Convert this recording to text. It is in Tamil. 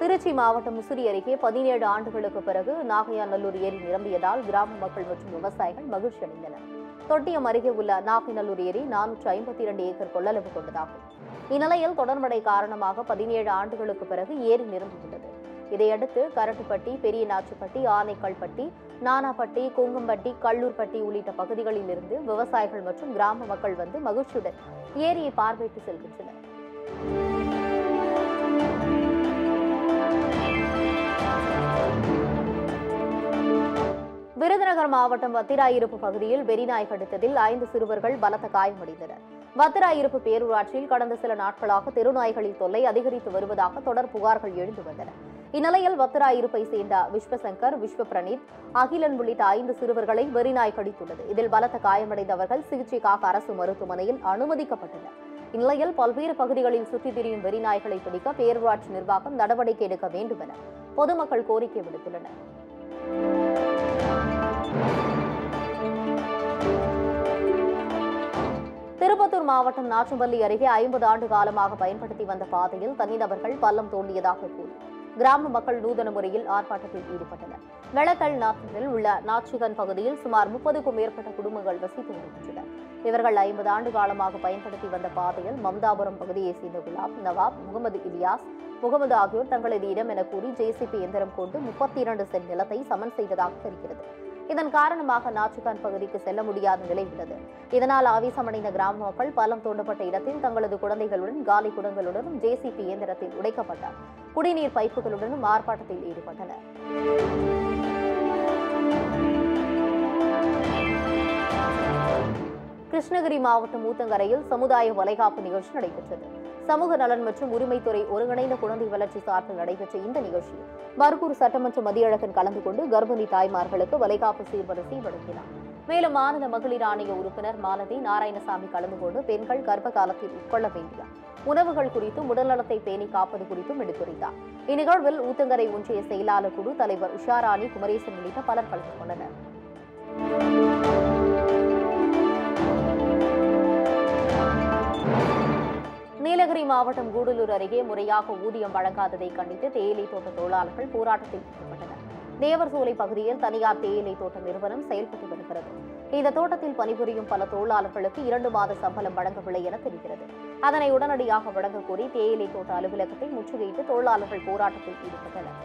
திருச்சி மாவட்டம் முசிறி அருகே பதினேழு ஆண்டுகளுக்கு பிறகு நாகையாநல்லூர் ஏரி நிரம்பியதால் கிராம மக்கள் மற்றும் விவசாயிகள் மகிழ்ச்சி அடைந்தனர். தொட்டியம் அருகே உள்ள நாகைநல்லூர் ஏரி நானூற்று ஐம்பத்தி இரண்டு ஏக்கர் கொள்ளளவு கொண்டதாகும். இந்நிலையில் தொடர்மழை காரணமாக பதினேழு ஆண்டுகளுக்கு பிறகு ஏரி நிரம்பியுள்ளது. இதையடுத்து கரட்டுப்பட்டி பெரிய நாச்சுப்பட்டி ஆனைக்கல்பட்டி நானாப்பட்டி குங்கம்பட்டி கல்லூர்பட்டி உள்ளிட்ட பகுதிகளில் இருந்து விவசாயிகள் மற்றும் கிராம மக்கள் வந்து மகிழ்ச்சியுடன் ஏரியை பார்வையிட்டு செல்கின்றனர். விருதுநகர் மாவட்டம் வத்திராயிருப்பு பகுதியில் வெறிநாய் கடித்ததில் ஐந்து சிறுவர்கள் பலத்த காயமடைந்தனர் வத்திராயிருப்பு பேரூராட்சியில் கடந்த சில நாட்களாக தெருநாய்களின் தொல்லை அதிகரித்து வருவதாக தொடர் புகார்கள் எழுந்து வந்தன. இந்நிலையில் வத்திராயிருப்பை சேர்ந்த விஸ்வசங்கர் விஸ்வ பிரணீத் அகிலன் உள்ளிட்ட ஐந்து சிறுவர்களை வெறிநாய் கடித்துள்ளது இதில் பலத்த காயமடைந்தவர்கள் சிகிச்சைக்காக அரசு மருத்துவமனையில் அனுமதிக்கப்பட்டனர். இந்நிலையில் பல்வேறு பகுதிகளில் சுற்றித் திரியும் வெறிநாய்களை பிடிக்க பேரூராட்சி நிர்வாகம் நடவடிக்கை எடுக்க வேண்டும் என பொதுமக்கள் கோரிக்கை விடுத்துள்ளனர். திருப்பத்தூர் மாவட்டம் நாச்சம்பள்ளி அருகே ஐம்பது ஆண்டு காலமாக பயன்படுத்தி வந்த பாதையில் தனிநபர்கள் பள்ளம் தோண்டியதாக கூறி கிராம மக்கள் நூதன முறையில் ஆர்ப்பாட்டத்தில் ஈடுபட்டனர். வெளக்கல் நாட்டில் உள்ள நாச்சிகன் பகுதியில் சுமார் முப்பதுக்கும் மேற்பட்ட குடும்பங்கள் வசித்து வருகின்றன இவர்கள் ஐம்பது ஆண்டு காலமாக பயன்படுத்தி வந்த பாதையில் மம்தாபுரம் பகுதியைச் சேர்ந்த குலாப் நவாப் முகமது இலியாஸ் முகமது ஆகியோர் தங்களது இடம் என கூறி ஜேசிபி எந்திரம் கொண்டு முப்பத்தி இரண்டு சென்ட் நிலத்தை சமன் செய்ததாக தெரிகிறது. இதன் காரணமாக நாச்சுகான் பகுதிக்கு செல்ல முடியாத நிலை உள்ளது. இதனால் ஆவேசமடைந்த கிராம மக்கள் பாலம் தோண்டப்பட்ட இடத்தில் தங்களது குழந்தைகளுடன் காலி குடங்களுடனும் ஜேசிபி இயந்திரத்தில் உடைக்கப்பட்ட குடிநீர் பைப்புகளுடனும் ஆர்ப்பாட்டத்தில் ஈடுபட்டனர். கிருஷ்ணகிரி மாவட்டம் ஊத்தங்கரையில் சமுதாய வளைகாப்பு நிகழ்ச்சி நடைபெற்றது. சமூக நலன் மற்றும் உரிமைத்துறை ஒருங்கிணைந்த குழந்தை வளர்ச்சி சார்பில் நடைபெற்ற இந்த நிகழ்ச்சியில் பர்கூர் சட்டமன்ற மதியழகன் கலந்து கொண்டு கர்ப்பிணி தாய்மார்களுக்கு வளைகாப்பு சீர்வரிசை வழங்கினார். மேலும் மாநில மகளிர் ஆணைய உறுப்பினர் மாலதி நாராயணசாமி கலந்து கொண்டு பெண்கள் கர்ப்ப காலத்தில் உட்கொள்ள வேண்டிய உணவுகள் குறித்தும் உடல்நலத்தை பேணி காப்பது குறித்தும் எடுத்துரைத்தார். இந்நிகழ்வில் ஊத்தங்கரை ஒன்றிய செயலாளர் குழு தலைவர் உஷாராணி குமரேசன் உள்ளிட்ட பலர் கலந்து கொண்டனர். நீலகிரி மாவட்டம் கூடலூர் அருகே முறையாக ஊதியம் வழங்காததை கண்டித்து தேயிலை தோட்ட தொழிலாளர்கள் போராட்டத்தில் ஈடுபட்டனர். தேவர் சோலை பகுதியில் தனியார் தேயிலை தோட்ட நிறுவனம் செயல்பட்டு வருகிறது. இந்த தோட்டத்தில் பணிபுரியும் பல தொழிலாளர்களுக்கு இரண்டு மாத சம்பளம் வழங்கவில்லை என தெரிகிறது. அதனை உடனடியாக வழங்க கோரி தேயிலை தோட்ட அலுவலகத்தை முற்றுகையிட்டு தொழிலாளர்கள் போராட்டத்தில் ஈடுபட்டனர்.